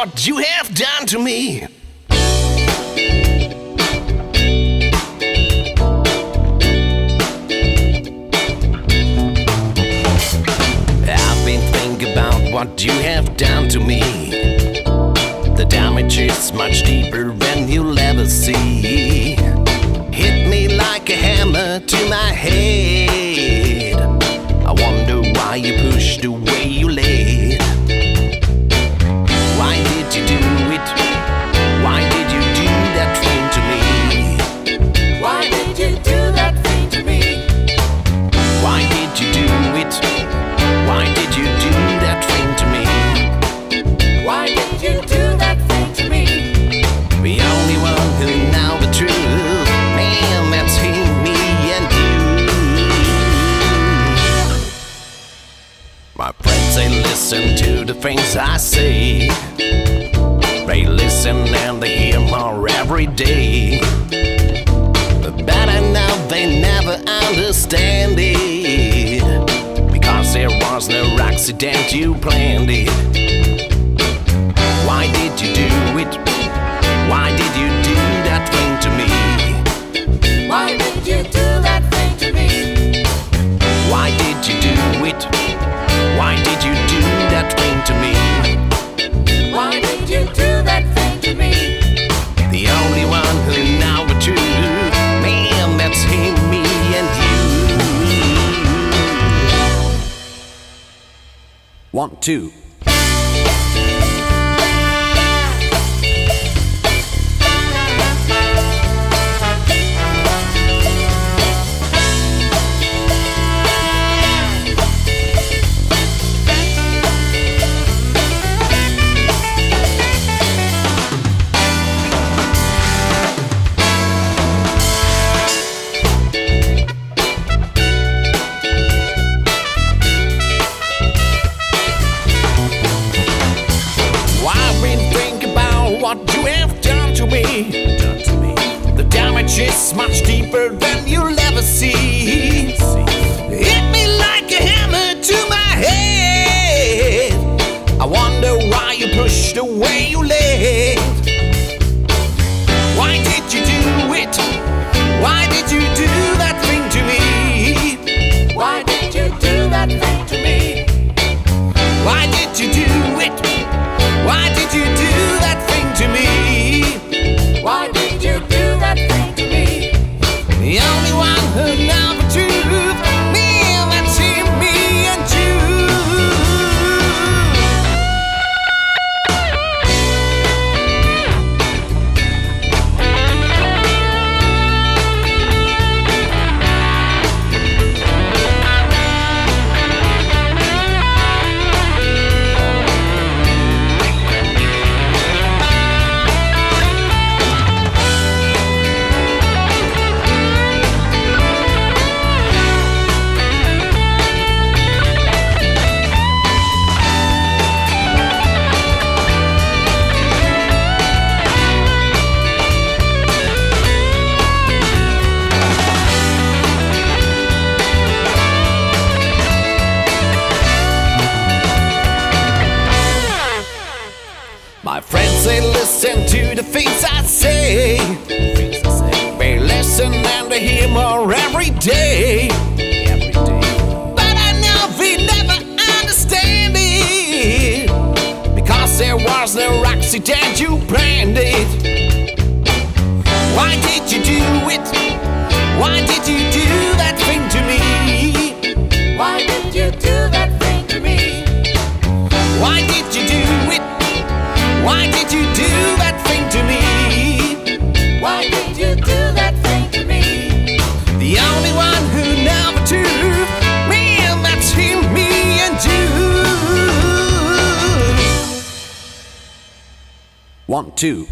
what you have done to me. What you have done to me. The damage is much deeper than you'll ever see. Hit me like a hammer to my head. Things I say. They listen and they hear more every day. But I know they never understand it. Because there was no accident, you planned it. Why did you do it? Why did you One, two. Damage is much deeper than you'll ever see. Hit me like a hammer to my head. I wonder why you pushed away you laid. They hear more every day. But I know they never understand it. Because there was no accident, you planned it. Why did you do it? Why did you do that thing to me? Why did you do One, two.